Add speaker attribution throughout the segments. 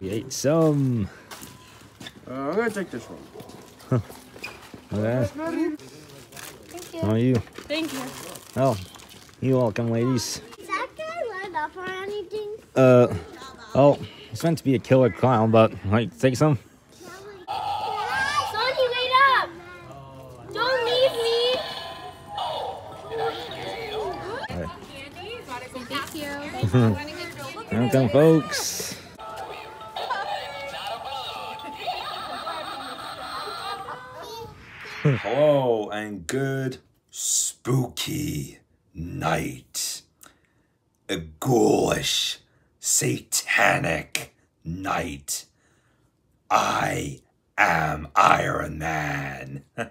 Speaker 1: We ate some.
Speaker 2: Uh, I'm gonna take this one.
Speaker 1: Okay.
Speaker 3: Thank you.
Speaker 1: How are you?
Speaker 3: Thank you.
Speaker 1: Oh, you're welcome, ladies.
Speaker 3: Is that guy lined up or anything?
Speaker 1: Uh, oh, it's meant to be a killer clown, but like, take some.
Speaker 3: Welcome, wait
Speaker 1: Hmm.
Speaker 4: Hello and good spooky night. A ghoulish, satanic night. I am Iron Man.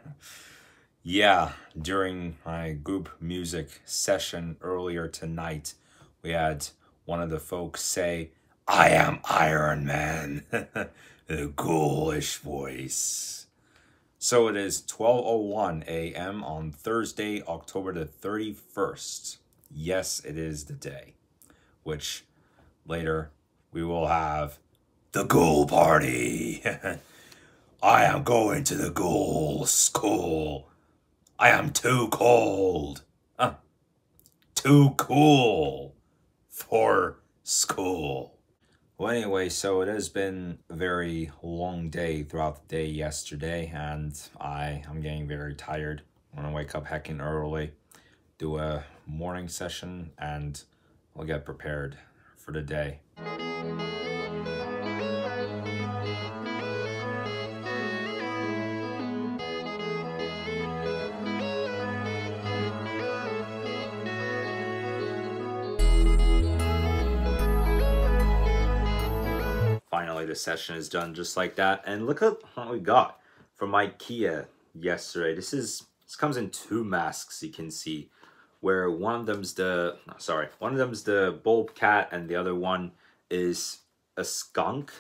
Speaker 4: yeah, during my group music session earlier tonight, we had one of the folks say, I am Iron Man. a ghoulish voice. So it is 12:01 a.m. on Thursday, October the 31st. Yes, it is the day which later we will have the ghoul party. I am going to the ghoul school. I am too cold. Huh. Too cool for school. Well, anyway, so it has been a very long day throughout the day yesterday, and I am getting very tired. I'm gonna wake up hecking early, do a morning session, and I'll get prepared for the day. Finally, the session is done just like that. And look at what we got from IKEA yesterday. This is this comes in two masks you can see where one of them's the sorry, one of them's the bulb cat and the other one is a skunk.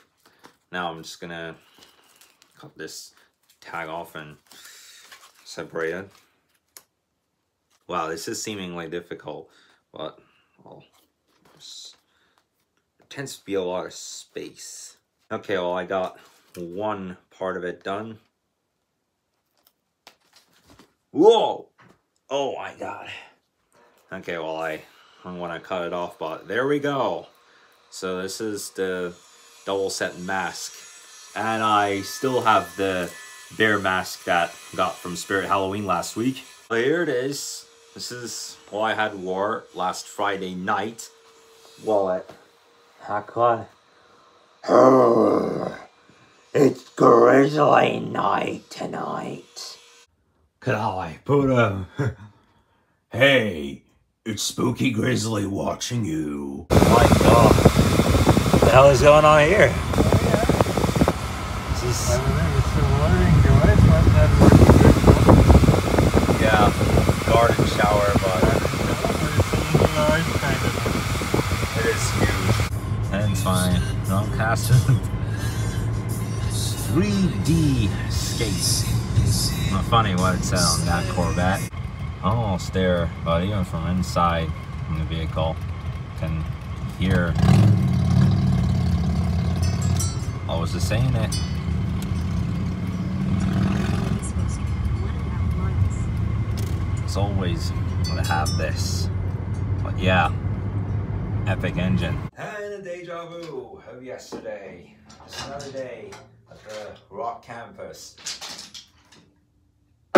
Speaker 4: Now I'm just gonna cut this tag off and separate it. Wow, this is seemingly difficult, but well, there tends to be a lot of space. Okay, well I got one part of it done. Whoa! Oh my god. Okay, well I I want to cut it off, but there we go. So this is the double set mask, and I still have the bear mask that got from Spirit Halloween last week. But here it is. This is what I had wore last Friday night. It heck on. Oh, it's grizzly night tonight. Could I put a Hey, it's Spooky Grizzly watching you.
Speaker 1: Oh my god. What the hell is going on here? This is, yeah, garden shower, but it is huge. And it's fine. No, 3D skates. Not funny what it said on that Corvette. Almost there, but even from inside in the vehicle, can hear. I was just saying it. It's always gonna have this. But yeah, epic engine. A deja vu of yesterday. Just another day at the Rock Campus.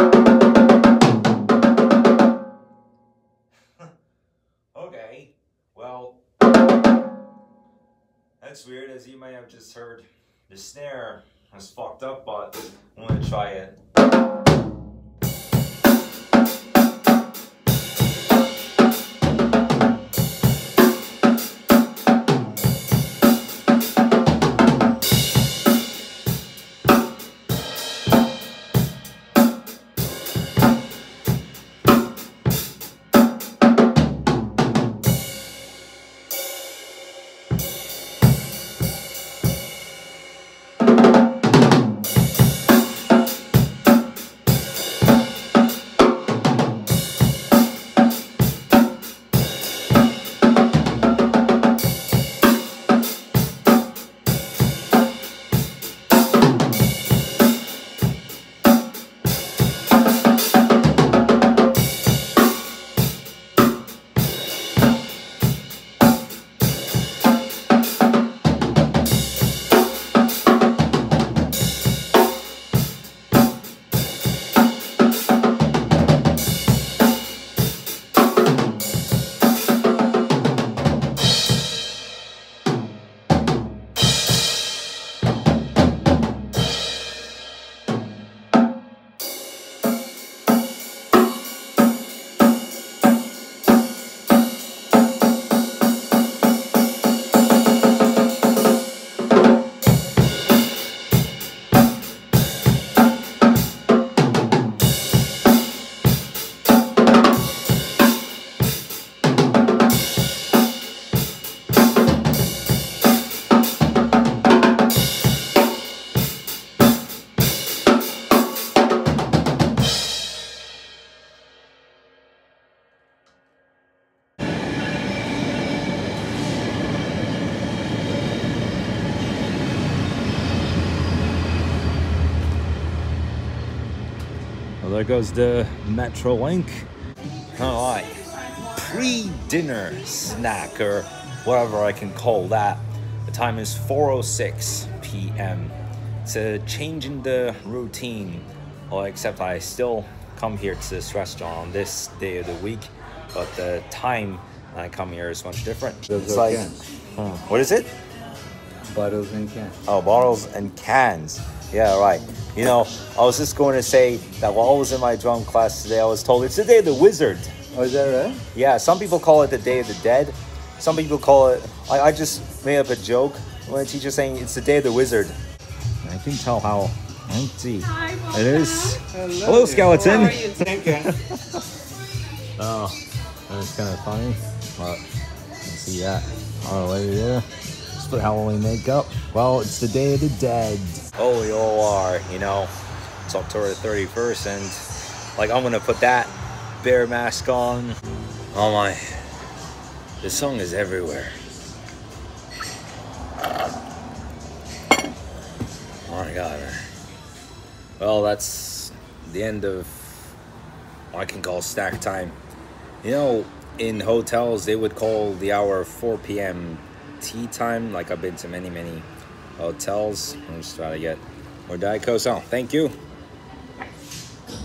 Speaker 1: okay, well, that's weird as you may have just heard. The snare was fucked up, but I'm gonna try it.
Speaker 4: Goes the Metrolink. All right, pre-dinner snack or whatever I can call that. The time is 4:06 p.m. It's a change in the routine, well, except I still come here to this restaurant on this day of the week, but the time I come here is much different.
Speaker 5: Those
Speaker 4: It's like,
Speaker 5: cans.
Speaker 4: What is it?
Speaker 5: Bottles and cans.
Speaker 4: Oh, bottles and cans. Yeah, right. You know, I was just going to say that while I was in my drum class today, I was told it's the day of the wizard.
Speaker 5: Oh, is that right?
Speaker 4: Yeah, some people call it the day of the dead. Some people call it. I, I just made up a joke when the teacher's saying it's the day of the wizard. I can tell how empty it is. Hello, skeleton. Oh, that's kind of funny. But you see that on the way there. Just put Halloween makeup. Well, it's the Day of the Dead. Oh, you all are. You know, it's October 31st, and like I'm gonna put that bear mask on. Oh my, this song is everywhere. Oh my god. Well, that's the end of I can call snack time. You know, in hotels, they would call the hour 4 p.m. tea time. Like I've been to many, many hotels. I'm just trying to get more Diet Coke. Oh, thank you.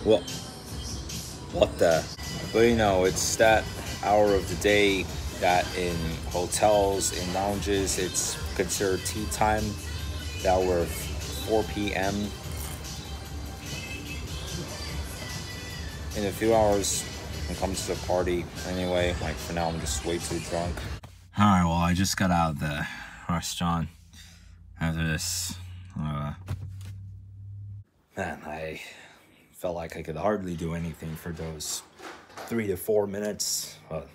Speaker 4: Well, what the? But you know, it's that hour of the day that in hotels, in lounges, it's considered tea time. That of 4 p.m. in a few hours when it comes to the party anyway like for now i'm just way too drunk all right well i just got out of the restaurant after this uh man i felt like i could hardly do anything for those three to four minutes but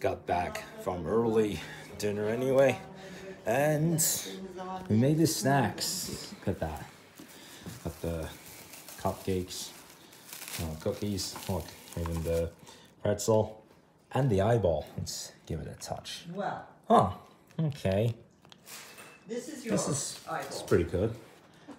Speaker 4: got back from early dinner anyway and we made the snacks look at that got the cupcakes uh, cookies. Look, even the pretzel and the eyeball. Let's give it a touch.
Speaker 6: Well,
Speaker 4: Huh. Okay.
Speaker 6: This is your
Speaker 4: This is it's pretty good.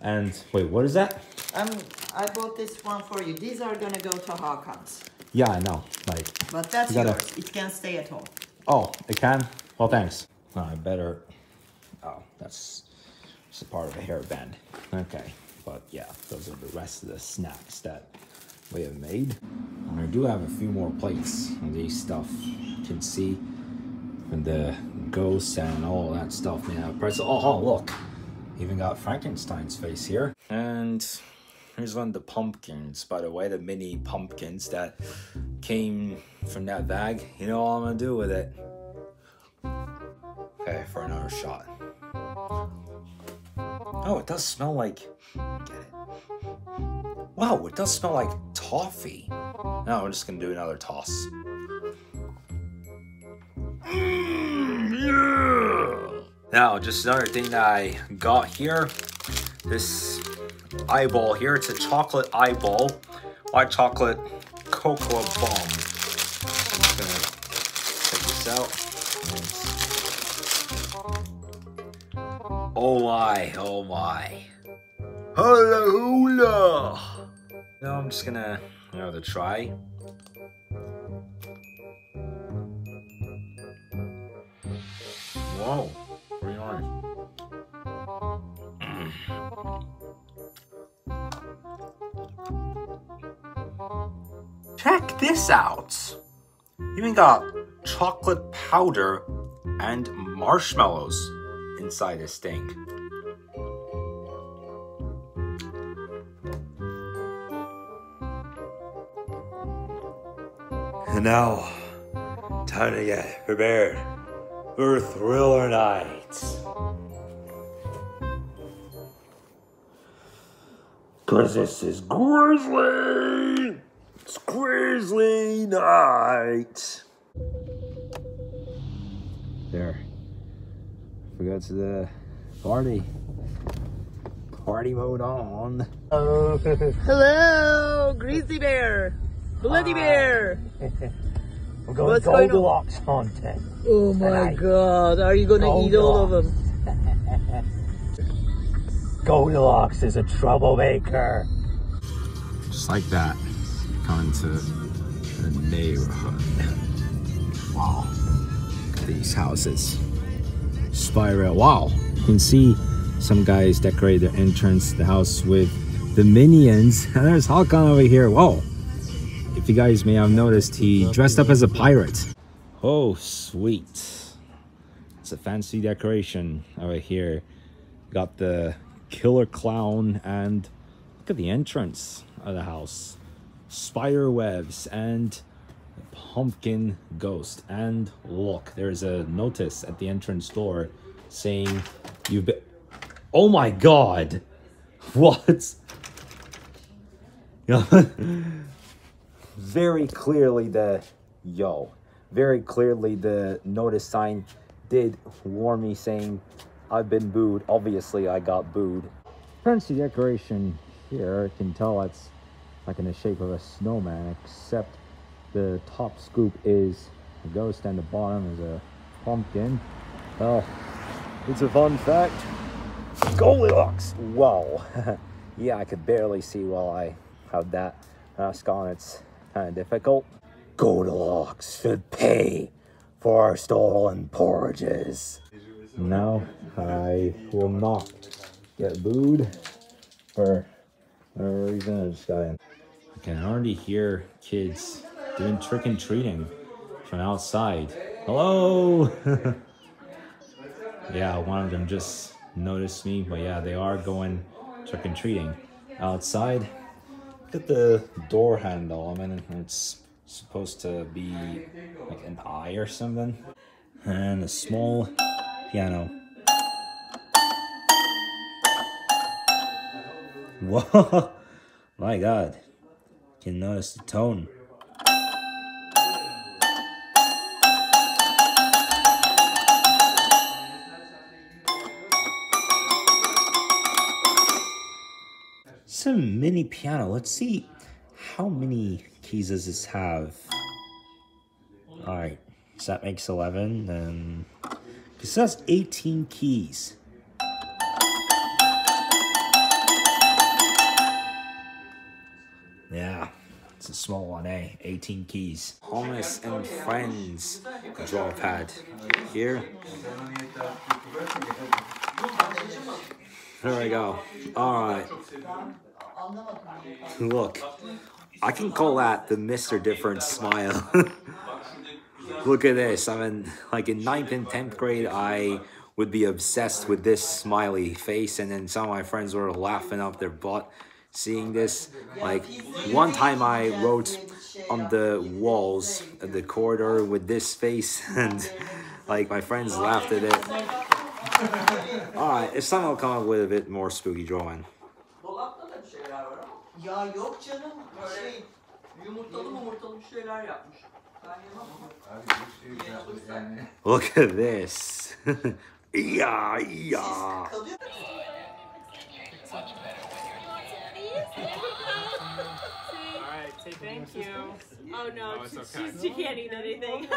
Speaker 4: And wait, what is that?
Speaker 6: Um, I bought this one for you. These are gonna go to Hakan's,
Speaker 4: Yeah, I know. Like,
Speaker 6: but that's
Speaker 4: You gotta-
Speaker 6: yours. It can stay at home.
Speaker 4: oh, it can. Well, thanks. Oh, I better. Oh, that's just a part of a hairband. Okay, but yeah, those are the rest of the snacks that we have made. And I do have a few more plates of these stuff. You can see and the ghosts and all that stuff made out. Oh, oh, look, even got Frankenstein's face here. And here's one of the pumpkins, by the way, the mini pumpkins that came from that bag. You know what I'm gonna do with it? Okay, for another shot. Oh, it does smell like. Get it? Wow, it does smell like toffee. Now we're just gonna do another toss. Now, just another thing that I got here. This eyeball here. It's a chocolate eyeball. White chocolate cocoa bomb. I'm just gonna check this out. Oh my, oh my. Hola! Now I'm just gonna you know the try. Whoa, pretty nice. Check this out! You even got chocolate powder and marshmallows inside this thing. And now, time to get prepared for Thriller Night. Cause this is Grizzly! It's Grizzly Night! There. We Forgot to the party. Party mode on.
Speaker 6: Hello, Grizzly Bear, Bloody Bear.
Speaker 7: We're going
Speaker 6: What's going on?
Speaker 7: Goldilocks hunting.
Speaker 6: Oh my
Speaker 7: Tonight.
Speaker 6: God, are you gonna eat all of them?
Speaker 7: Goldilocks is a troublemaker.
Speaker 4: Just like that. coming to the neighborhood. Wow, Look at these houses. Spiral. Wow, you can see some guys decorate their entrance to the house with the minions. And there's Hakan over here. Whoa. If you guys may have noticed, he dressed up as a pirate. Oh, sweet. It's a fancy decoration over here. Got the killer clown and look at the entrance of the house. Spider webs and pumpkin ghost. And look, there's a notice at the entrance door saying you've been. Oh my god! What? very clearly the yo very clearly the notice sign did warn me saying i've been booed. Obviously i got booed. Fancy decoration here I can tell it's like in the shape of a snowman except the top scoop is a ghost and the bottom is a pumpkin. Well it's a fun fact. Goldilocks! Wow yeah i could barely see while i had that mask on. It's kind of difficult goldilocks should pay for our stolen porridges. No, i will not get booed for whatever reason i just got in i can already hear kids doing trick and treating from outside. Hello? Yeah one of them just noticed me but yeah they are going trick and treating outside at the door handle i mean it's supposed to be like an eye or something. And a small piano. Whoa! My god. Can notice the tone some mini piano. Let's see how many keys does this have. All right, so that makes 11. Then it says 18 keys. Yeah, it's a small one, eh? 18 keys. Homeless and Friends draw pad. Here. There we go. All right. Look, I can call that the Mr. Different smile. Look at this. I mean, like in ninth and 10th grade, I would be obsessed with this smiley face, and then some of my friends were laughing up their butt seeing this. Like, one time I wrote on the walls of the corridor with this face, and like my friends laughed at it. Alright, it's time I'll come up with a bit more spooky drawing.
Speaker 6: Dolapta da bir şeyler var ama. Ya yok canım. Şey, yumurtalı mumurtalı bir şeyler yapmış. Ben yemem ama.
Speaker 4: Look at this. yeah, yeah.
Speaker 6: Kalıyor.
Speaker 1: Alright, say thank you.
Speaker 8: Oh no,
Speaker 1: it's
Speaker 8: she,
Speaker 1: okay.
Speaker 8: she, she can't eat anything.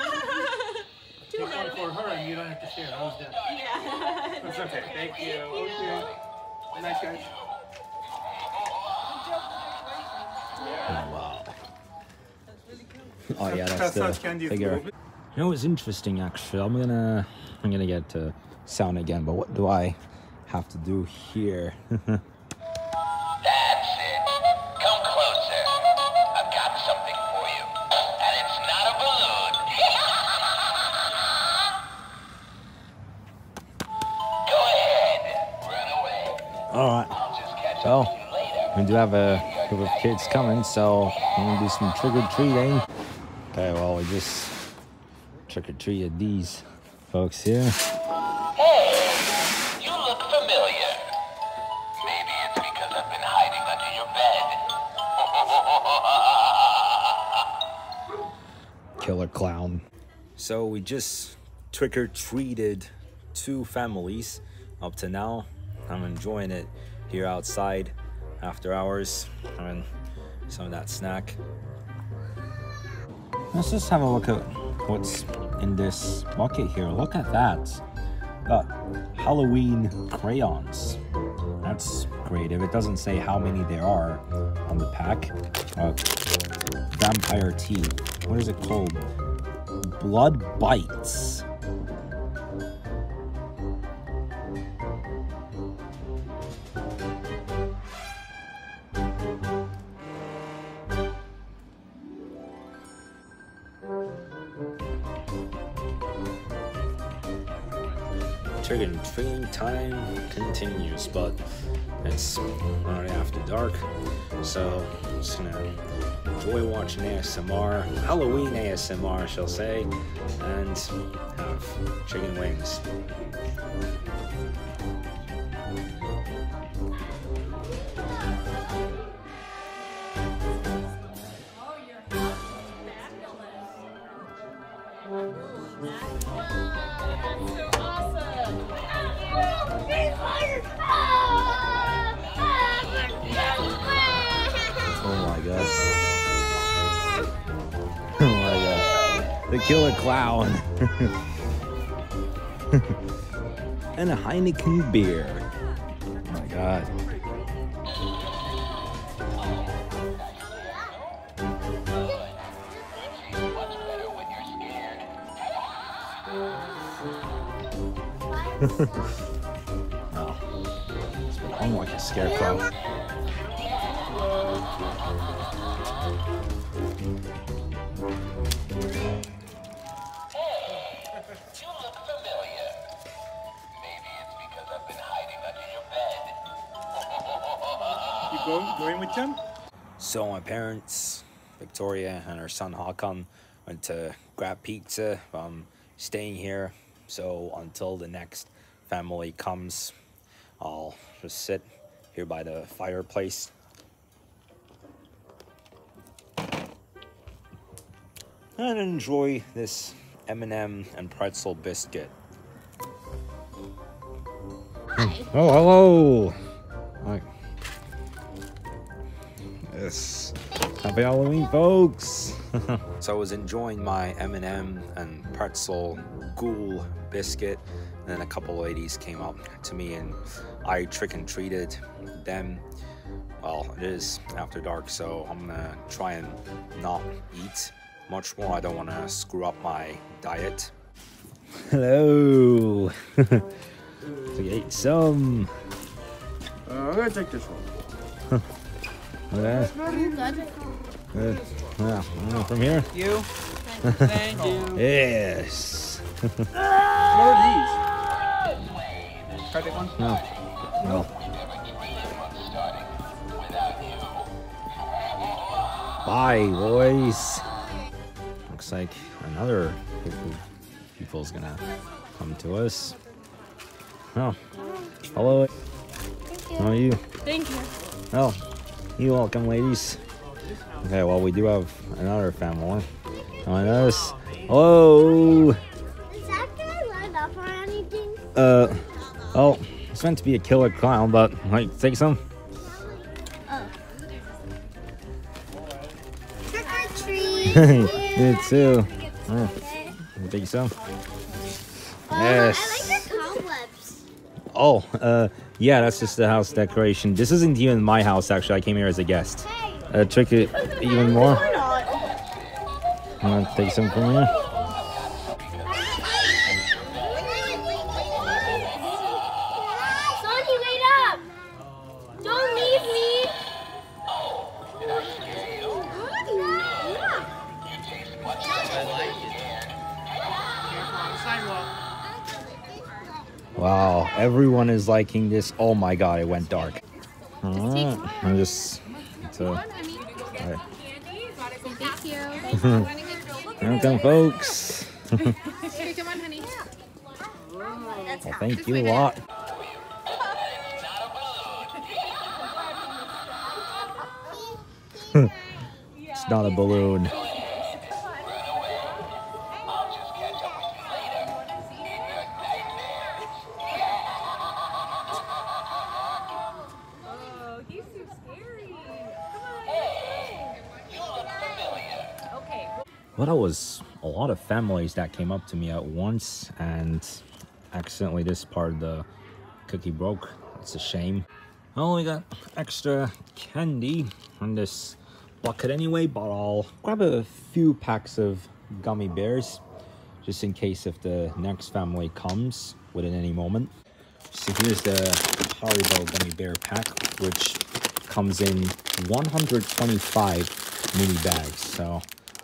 Speaker 8: Too
Speaker 1: Take for her and you don't have to share. How's that?
Speaker 8: Yeah.
Speaker 1: That's okay. Thank you. Okay. Good night, guys.
Speaker 4: Oh yeah, that's
Speaker 1: That's
Speaker 4: the
Speaker 1: candy
Speaker 4: figure.
Speaker 1: food.
Speaker 4: You know, it's interesting actually. I'm gonna, I'm gonna get to sound again, but what do I have to do here?
Speaker 9: That's it. Come closer. I've got something for you. And it's not a balloon. Go ahead. Run away.
Speaker 4: All right. Well,
Speaker 9: up with you later.
Speaker 4: we do have a group of kids coming, so we're gonna do some trick or treating. Okay, well, we just trick or treated these folks here.
Speaker 9: Hey, you look familiar. Maybe it's because I've been hiding under your bed.
Speaker 4: Killer clown. So we just trick or treated two families up to now. I'm enjoying it here outside after hours. Having some of that snack. Let's just have a look at what's in this bucket here. Look at that. Got Halloween crayons That's great. If it doesn't say how many there are on the pack, uh, vampire tea. What is it called? Blood bites. Chicken feeding time continues, but it's already after dark, so just gonna enjoy watching ASMR, Halloween ASMR, shall say, and have chicken wings. Oh oh the killer clown. and a Heineken beer. Oh my god. Oh. It's been hung like a scarecrow.
Speaker 2: Going, with them?
Speaker 4: So my parents, Victoria and her son Hakan, went to grab pizza. I'm staying here, so until the next family comes, I'll just sit here by the fireplace. And enjoy this M&M and pretzel biscuit. Oh, hello! Hi. Yes. Happy Halloween, folks! so I was enjoying my M&M and pretzel ghoul biscuit, and then a couple ladies came up to me and I trick and treated them. Well, it is after dark, so I'm gonna try and not eat much more. I don't want to screw up my diet. Hello. so ate some.
Speaker 2: Uh, I'm gonna take this one.
Speaker 4: Okay. Good. Yeah, from here.
Speaker 6: You. Thank you.
Speaker 4: Yes.
Speaker 2: What are these?
Speaker 6: Try big one.
Speaker 4: No. No. Bye, boys. Looks like another group of people's gonna come to us. Oh. Hello. How are you?
Speaker 3: Thank you.
Speaker 4: Oh, you welcome, ladies. Okay, well, we do have another family. Join us. Hello.
Speaker 3: Is that guy lined up or anything?
Speaker 4: Uh, oh, it's meant to be a killer clown, but like, take some.
Speaker 3: Oh. Trick or treat.
Speaker 4: you too. Oh, take some.
Speaker 3: Oh,
Speaker 4: Yes.
Speaker 3: I like the cobwebs.
Speaker 4: Oh, uh, yeah, that's just the house decoration. This isn't even my house, actually. I came here as a guest. Uh, trick it even more. I'm gonna take some from here.
Speaker 3: Sonny, wait up! Don't leave me!
Speaker 4: Wow, everyone is liking this. Oh my god, it went dark. Alright, I'm just. It's a, alright.
Speaker 3: Thank you.
Speaker 4: Welcome, folks.
Speaker 3: Here, come on, honey.
Speaker 4: Well, thank you a lot. it's not a balloon. Well, that was a lot of families that came up to me at once, and accidentally this part of the cookie broke. It's a shame. Oh, we got extra candy on this bucket anyway, but I'll grab a few packs of gummy bears just in case if the next family comes within any moment. So here's the Haribo gummy bear pack, which comes in 125 mini bags. So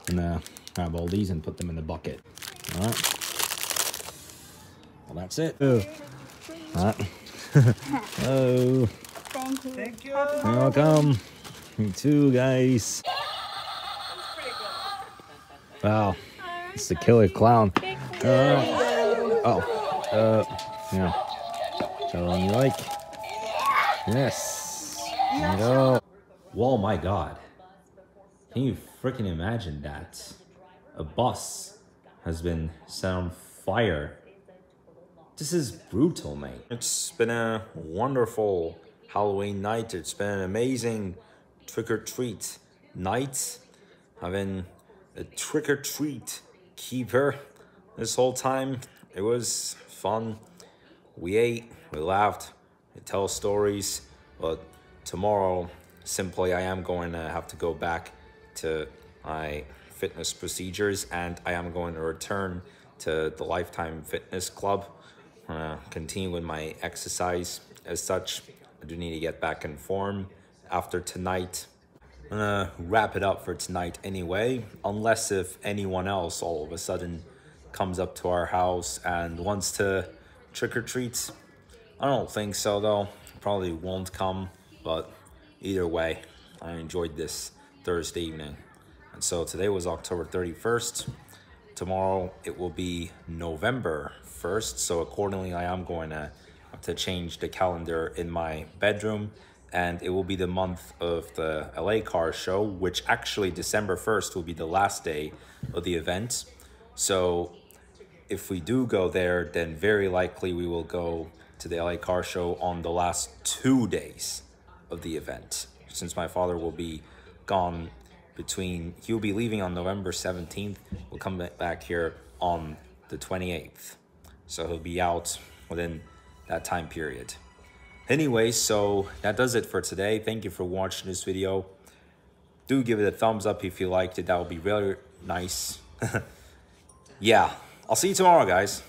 Speaker 4: I'm gonna grab all these and put them in the bucket. All right. Well, that's it. All right. oh.
Speaker 3: Thank you. Thank you.
Speaker 4: You're welcome. Me too, guys. Wow. It's the killer clown. Uh, oh. Uh, yeah. Tell one you like. Yes. There you go. Whoa, my god. Can you freaking imagine that? A bus has been set on fire. This is brutal, mate. It's been a wonderful Halloween night. It's been an amazing trick or treat night. I've been a trick or treat keeper this whole time. It was fun. We ate, we laughed, we tell stories, but tomorrow, simply, I am going to have to go back to my fitness procedures and I am going to return to the Lifetime Fitness Club. Uh, continue with my exercise as such. I do need to get back in form after tonight. I'm gonna wrap it up for tonight anyway, unless if anyone else all of a sudden comes up to our house and wants to trick or treat. I don't think so though, probably won't come, but either way, I enjoyed this Thursday evening. And so today was October 31st. Tomorrow it will be November 1st. So accordingly, I am going to to change the calendar in my bedroom. And it will be the month of the LA car show, which actually December 1st will be the last day of the event. So if we do go there, then very likely we will go to the LA car show on the last two days of the event. Since my father will be gone between, he'll be leaving on November 17th. We'll come back here on the 28th. So he'll be out within that time period. Anyway, so that does it for today. Thank you for watching this video. Do give it a thumbs up if you liked it. That would be really nice. yeah, I'll see you tomorrow, guys.